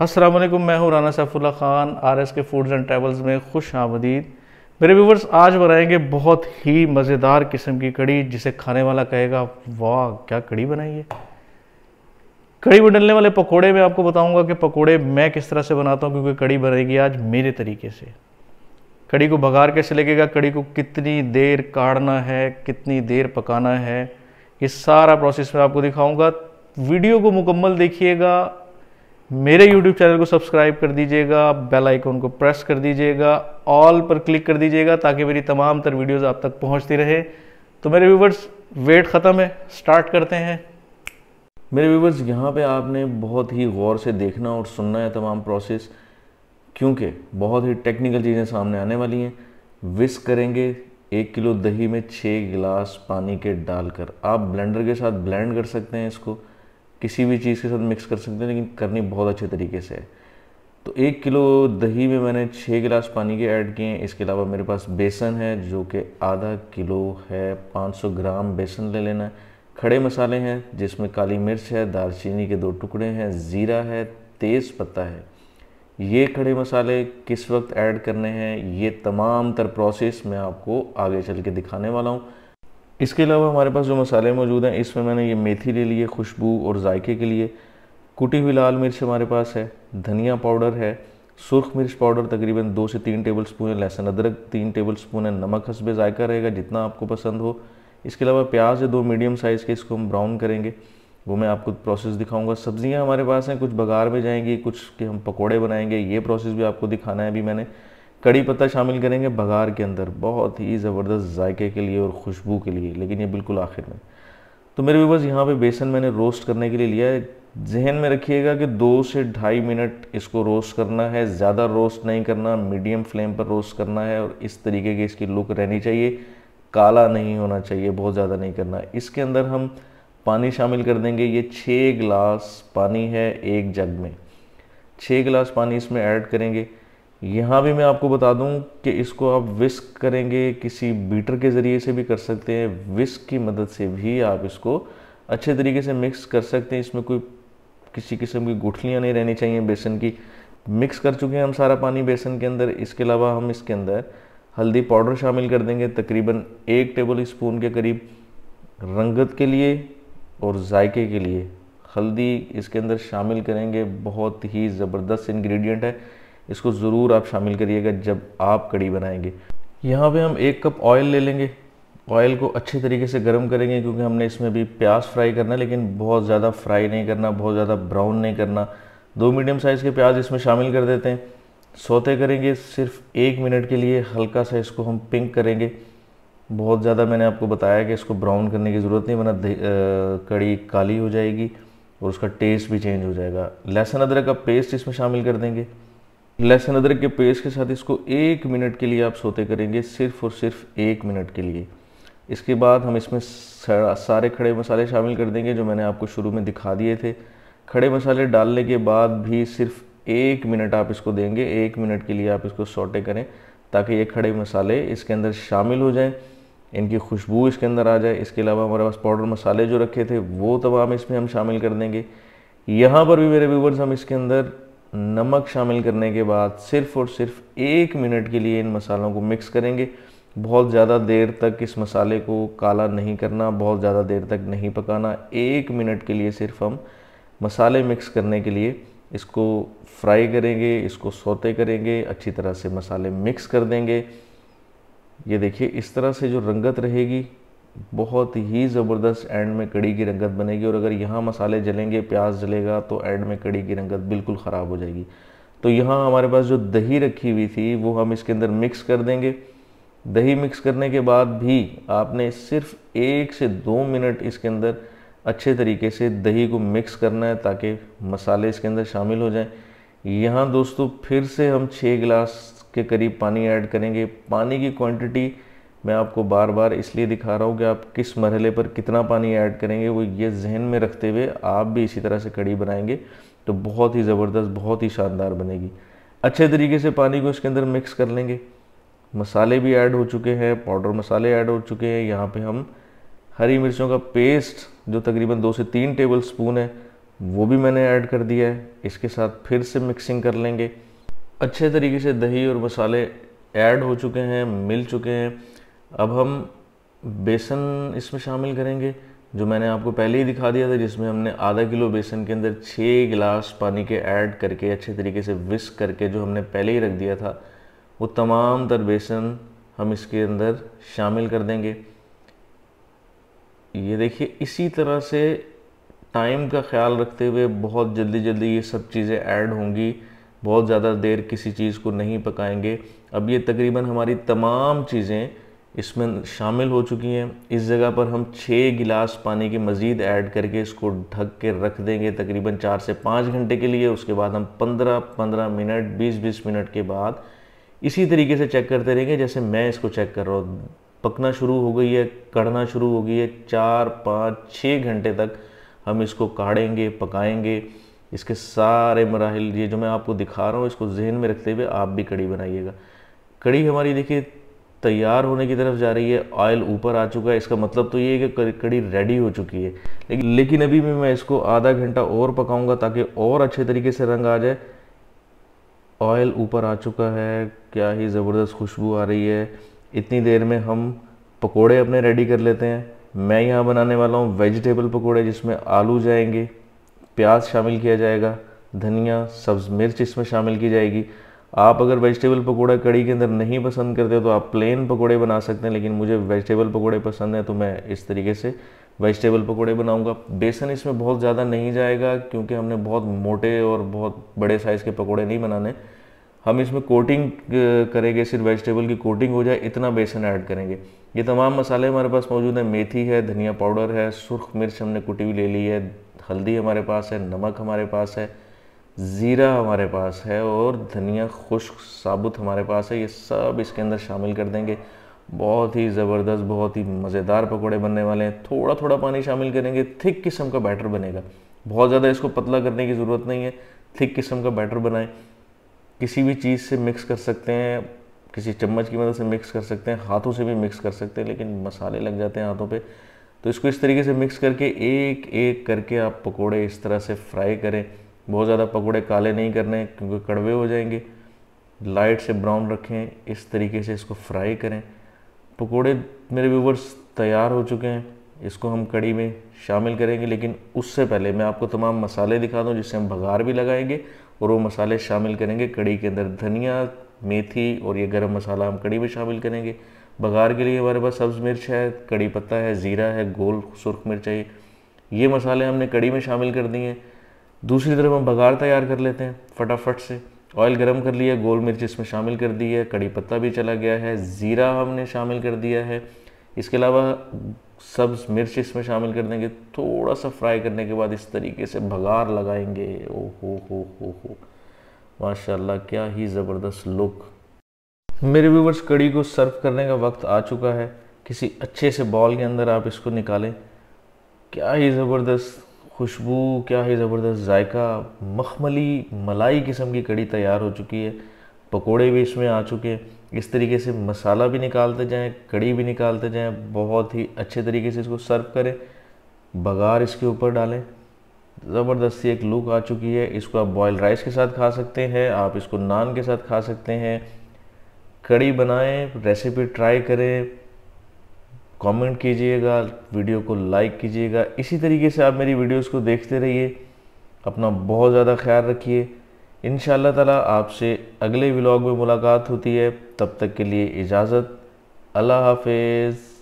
वालेकुम मैं हूँ Rana Saifullah Khan, R S K foods and travels में खुश आमदीद। मेरे व्यूवर्स, आज बनाएँगे बहुत ही मज़ेदार किस्म की कड़ी जिसे खाने वाला कहेगा, वाह, क्या कड़ी बनाई है? कड़ी में डलने वाले पकोड़े मैं आपको बताऊँगा कि पकोड़े मैं किस तरह से बनाता हूँ, क्योंकि कड़ी बनेगी आज मेरे तरीके से। कड़ी को बघार कैसे लगेगा? कड़ी को कितनी देर काटना है, कितनी देर पकाना है, ये सारा प्रोसेस मैं आपको दिखाऊँगा। वीडियो को मुकम्मल देखिएगा मेरे YouTube चैनल को सब्सक्राइब कर दीजिएगा, बेल आइकन को प्रेस कर दीजिएगा, ऑल पर क्लिक कर दीजिएगा ताकि मेरी तमाम तर वीडियोस आप तक पहुँचती रहे। तो मेरे व्यूवर्स, वेट ख़त्म है, स्टार्ट करते हैं। मेरे व्यूवर्स, यहाँ पे आपने बहुत ही गौर से देखना और सुनना है तमाम प्रोसेस क्योंकि बहुत ही टेक्निकल चीज़ें सामने आने वाली हैं। विस्क करेंगे, एक किलो दही में छः गिलास पानी के डालकर। आप ब्लेंडर के साथ ब्लेंड कर सकते हैं इसको। किसी भी चीज़ के साथ मिक्स कर सकते हैं, लेकिन करनी बहुत अच्छे तरीके से है। तो एक किलो दही में मैंने छः गिलास पानी के ऐड किए हैं। इसके अलावा मेरे पास बेसन है, जो कि आधा किलो है। 500 ग्राम बेसन ले लेना खड़े मसाले हैं, जिसमें काली मिर्च है, दालचीनी के दो टुकड़े हैं, ज़ीरा है, तेज़ पत्ता है। ये खड़े मसाले किस वक्त ऐड करने हैं, ये तमाम तर प्रोसेस मैं आपको आगे चल के दिखाने वाला हूँ। इसके अलावा हमारे पास जो मसाले मौजूद हैं, इसमें मैंने ये मेथी ले ली है खुशबू और जायके के लिए। कुटी हुई लाल मिर्च हमारे पास है, धनिया पाउडर है, सुर्ख मिर्च पाउडर तकरीबन दो से तीन टेबल स्पून है, लहसुन अदरक तीन टेबल स्पून है, नमक हसबे जायका रहेगा जितना आपको पसंद हो। इसके अलावा प्याज है दो मीडियम साइज़ के, इसको हम ब्राउन करेंगे। वो मैं आपको प्रोसेस दिखाऊँगा। सब्ज़ियाँ हमारे पास हैं, कुछ बघार में जाएँगी, कुछ के हम पकोड़े बनाएँगे, ये प्रोसेस भी आपको दिखाना है अभी मैंने। कड़ी पत्ता शामिल करेंगे बघार के अंदर, बहुत ही ज़बरदस्त जायके के लिए और खुशबू के लिए, लेकिन ये बिल्कुल आखिर में। तो मेरे बस यहाँ पे बेसन मैंने रोस्ट करने के लिए लिया है। जहन में रखिएगा कि दो से ढाई मिनट इसको रोस्ट करना है, ज़्यादा रोस्ट नहीं करना मीडियम फ्लेम पर रोस्ट करना है, और इस तरीके की इसकी लुक रहनी चाहिए। काला नहीं होना चाहिए, बहुत ज़्यादा नहीं करना। इसके अंदर हम पानी शामिल कर देंगे। ये छः गिलास पानी है एक जग में। छः गिलास पानी इसमें ऐड करेंगे। यहाँ भी मैं आपको बता दूँ कि इसको आप विस्क करेंगे, किसी बीटर के ज़रिए से भी कर सकते हैं। विस्क की मदद से भी आप इसको अच्छे तरीके से मिक्स कर सकते हैं। इसमें कोई किसी किस्म की गुठलियाँ नहीं रहनी चाहिए बेसन की। मिक्स कर चुके हैं हम सारा पानी बेसन के अंदर। इसके अलावा हम इसके अंदर हल्दी पाउडर शामिल कर देंगे तकरीबन एक टेबल स्पून के करीब रंगत के लिए और जायके के लिए। हल्दी इसके अंदर शामिल करेंगे। बहुत ही ज़बरदस्त इन्ग्रीडियंट है। इसको ज़रूर आप शामिल करिएगा जब आप कड़ी बनाएँगे। यहाँ पे हम एक कप ऑयल ले लेंगे। ऑयल को अच्छे तरीके से गर्म करेंगे क्योंकि हमने इसमें भी प्याज फ्राई करना है, लेकिन बहुत ज़्यादा फ्राई नहीं करना, बहुत ज़्यादा ब्राउन नहीं करना। दो मीडियम साइज़ के प्याज इसमें शामिल कर देते हैं। सोते करेंगे सिर्फ़ एक मिनट के लिए, हल्का सा इसको हम पिंक करेंगे। बहुत ज़्यादा मैंने आपको बताया कि इसको ब्राउन करने की ज़रूरत नहीं, वरना कड़ी काली हो जाएगी और उसका टेस्ट भी चेंज हो जाएगा। लहसुन अदरक का पेस्ट इसमें शामिल कर देंगे। लहसुन अदरक के पेस्ट के साथ इसको एक मिनट के लिए आप सोते करेंगे, सिर्फ़ और सिर्फ़ एक मिनट के लिए। इसके बाद हम इसमें सारे खड़े मसाले शामिल कर देंगे जो मैंने आपको शुरू में दिखा दिए थे। खड़े मसाले डालने के बाद भी सिर्फ़ एक मिनट आप इसको देंगे, एक मिनट के लिए आप इसको सोटे करें ताकि ये खड़े मसाले इसके अंदर शामिल हो जाएँ, इनकी खुशबू इसके अंदर आ जाए। इसके अलावा हमारे पास पाउडर मसाले जो रखे थे, वो तमाम इसमें हम शामिल कर देंगे। यहाँ पर भी मेरे व्यूवर्स, हम इसके अंदर नमक शामिल करने के बाद सिर्फ़ और सिर्फ़ एक मिनट के लिए इन मसालों को मिक्स करेंगे। बहुत ज़्यादा देर तक इस मसाले को काला नहीं करना, बहुत ज़्यादा देर तक नहीं पकाना। एक मिनट के लिए सिर्फ़ हम मसाले मिक्स करने के लिए इसको फ्राई करेंगे, इसको सोते करेंगे, अच्छी तरह से मसाले मिक्स कर देंगे। ये देखिए, इस तरह से जो रंगत रहेगी बहुत ही ज़बरदस्त एंड में कड़ी की रंगत बनेगी और अगर यहाँ मसाले जलेंगे, प्याज जलेगा तो एंड में कड़ी की रंगत बिल्कुल ख़राब हो जाएगी। तो यहाँ हमारे पास जो दही रखी हुई थी, वो हम इसके अंदर मिक्स कर देंगे। दही मिक्स करने के बाद भी आपने सिर्फ़ एक से दो मिनट इसके अंदर अच्छे तरीके से दही को मिक्स करना है, ताकि मसाले इसके अंदर शामिल हो जाएँ। यहाँ दोस्तों, फिर से हम छः गिलास के करीब पानी ऐड करेंगे। पानी की क्वांटिटी मैं आपको बार बार इसलिए दिखा रहा हूँ कि आप किस मरहले पर कितना पानी ऐड करेंगे, वो ये जहन में रखते हुए आप भी इसी तरह से कड़ी बनाएँगे तो बहुत ही ज़बरदस्त, बहुत ही शानदार बनेगी। अच्छे तरीके से पानी को इसके अंदर मिक्स कर लेंगे। मसाले भी ऐड हो चुके हैं, पाउडर मसाले ऐड हो चुके हैं, यहाँ पे हम हरी मिर्चों का पेस्ट, जो तकरीबन दो से तीन टेबल स्पून है, वो भी मैंने ऐड कर दिया है। इसके साथ फिर से मिक्सिंग कर लेंगे। अच्छे तरीके से दही और मसाले ऐड हो चुके हैं, मिल चुके हैं। अब हम बेसन इसमें शामिल करेंगे, जो मैंने आपको पहले ही दिखा दिया था, जिसमें हमने आधा किलो बेसन के अंदर छः गिलास पानी के ऐड करके, अच्छे तरीके से विस्क करके जो हमने पहले ही रख दिया था, वो तमाम तर बेसन हम इसके अंदर शामिल कर देंगे। ये देखिए, इसी तरह से टाइम का ख्याल रखते हुए बहुत जल्दी जल्दी ये सब चीज़ें ऐड होंगी, बहुत ज़्यादा देर किसी चीज़ को नहीं पकाएँगे। अब ये तकरीबन हमारी तमाम चीज़ें इसमें शामिल हो चुकी हैं। इस जगह पर हम छः गिलास पानी की मज़ीद ऐड करके इसको ढक के रख देंगे तकरीबन चार से पाँच घंटे के लिए। उसके बाद हम पंद्रह पंद्रह मिनट, बीस बीस मिनट के बाद इसी तरीके से चेक करते रहेंगे, जैसे मैं इसको चेक कर रहा हूँ। पकना शुरू हो गई है कड़ना शुरू हो गई है, चार, पाँच छः घंटे तक हम इसको काढ़ेंगे, पकाएँगे। इसके सारे मराहल, ये जो मैं आपको दिखा रहा हूँ, इसको जहन में रखते हुए आप भी कड़ी बनाइएगा। कड़ी हमारी देखिए तैयार होने की तरफ़ जा रही है ऑयल ऊपर आ चुका है। इसका मतलब तो ये है कि कड़ी रेडी हो चुकी है। लेकिन लेकिन अभी भी मैं इसको आधा घंटा और पकाऊँगा ताकि और अच्छे तरीके से रंग आ जाए। ऑयल ऊपर आ चुका है, क्या ही ज़बरदस्त खुशबू आ रही है। इतनी देर में हम पकोड़े अपने रेडी कर लेते हैं। मैं यहाँ बनाने वाला हूँ वेजिटेबल पकोड़े, जिसमें आलू जाएँगे, प्याज शामिल किया जाएगा, धनिया, सब्ज़, मिर्च इसमें शामिल की जाएगी। आप अगर वेजिटेबल पकौड़ा कड़ी के अंदर नहीं पसंद करते तो आप प्लेन पकौड़े बना सकते हैं, लेकिन मुझे वेजिटेबल पकौड़े पसंद है तो मैं इस तरीके से वेजिटेबल पकौड़े बनाऊँगा। बेसन इसमें बहुत ज़्यादा नहीं जाएगा, क्योंकि हमने बहुत मोटे और बहुत बड़े साइज़ के पकौड़े नहीं बनाने। हम इसमें कोटिंग करेंगे, सिर्फ़ वेजिटेबल की कोटिंग हो जाए, इतना बेसन ऐड करेंगे। ये तमाम मसाले हमारे पास मौजूद हैं। मेथी है, धनिया पाउडर है, सुर्ख मिर्च हमने कुटी हुई ले ली है, हल्दी हमारे पास है, नमक हमारे पास है। ज़ीरा हमारे पास है और धनिया खुश्क साबुत हमारे पास है, ये सब इसके अंदर शामिल कर देंगे। बहुत ही ज़बरदस्त, बहुत ही मज़ेदार पकौड़े बनने वाले हैं। थोड़ा थोड़ा पानी शामिल करेंगे, थिक किस्म का बैटर बनेगा। बहुत ज़्यादा इसको पतला करने की ज़रूरत नहीं है, थिक किस्म का बैटर बनाएँ। किसी भी चीज़ से मिक्स कर सकते हैं, किसी चम्मच की मदद से मिक्स कर सकते हैं, हाथों से भी मिक्स कर सकते हैं, लेकिन मसाले लग जाते हैं हाथों पे। तो इसको इस तरीके से मिक्स करके एक एक करके आप पकोड़े इस तरह से फ्राई करें। बहुत ज़्यादा पकोड़े काले नहीं करने क्योंकि कड़वे हो जाएँगे। लाइट से ब्राउन रखें, इस तरीके से इसको फ्राई करें। पकोड़े मेरे व्यूवर्स तैयार हो चुके हैं, इसको हम कड़ी में शामिल करेंगे, लेकिन उससे पहले मैं आपको तमाम मसाले दिखा दूँ जिससे हम बघार भी लगाएँगे, और वो मसाले शामिल करेंगे कड़ी के अंदर। धनिया, मेथी और ये गरम मसाला हम कड़ी में शामिल करेंगे। बघार के लिए हमारे पास सब्ज़ मिर्च है, कड़ी पत्ता है, ज़ीरा है, गोल सुरख मिर्च है। ये मसाले हमने कड़ी में शामिल कर दिए हैं। दूसरी तरफ़ हम बघार तैयार कर लेते हैं फटाफट से। ऑयल गरम कर लिया, गोल मिर्च इसमें शामिल कर दी है, कड़ी पत्ता भी चला गया है, ज़ीरा हमने शामिल कर दिया है। इसके अलावा सब्ज़ मिर्च इसमें शामिल कर देंगे थोड़ा सा फ्राई करने के बाद इस तरीके से भगार लगाएँगे। ओ हो हो हो हो। माशाल्लाह, क्या ही ज़बरदस्त लुक। मेरे व्यूवर्स, कड़ी को सर्व करने का वक्त आ चुका है। किसी अच्छे से बॉल के अंदर आप इसको निकालें। क्या ही ज़बरदस्त खुशबू, क्या ही ज़बरदस्त जायका। मखमली, मलाई किस्म की कड़ी तैयार हो चुकी है। पकोड़े भी इसमें आ चुके हैं। इस तरीके से मसाला भी निकालते जाएँ कड़ी भी निकालते जाएँ, बहुत ही अच्छे तरीके से इसको सर्व करें। बघार इसके ऊपर डालें। ज़बरदस्ती एक लुक आ चुकी है। इसको आप बॉयल राइस के साथ खा सकते हैं, आप इसको नान के साथ खा सकते हैं। कड़ी बनाएँ रेसिपी ट्राई करें। कमेंट कीजिएगा, वीडियो को लाइक कीजिएगा। इसी तरीके से आप मेरी वीडियोस को देखते रहिए, अपना बहुत ज़्यादा ख्याल रखिए। इन ताला आपसे अगले व्लॉग में मुलाकात होती है। तब तक के लिए इजाज़त। अल्लाह हाफिज़।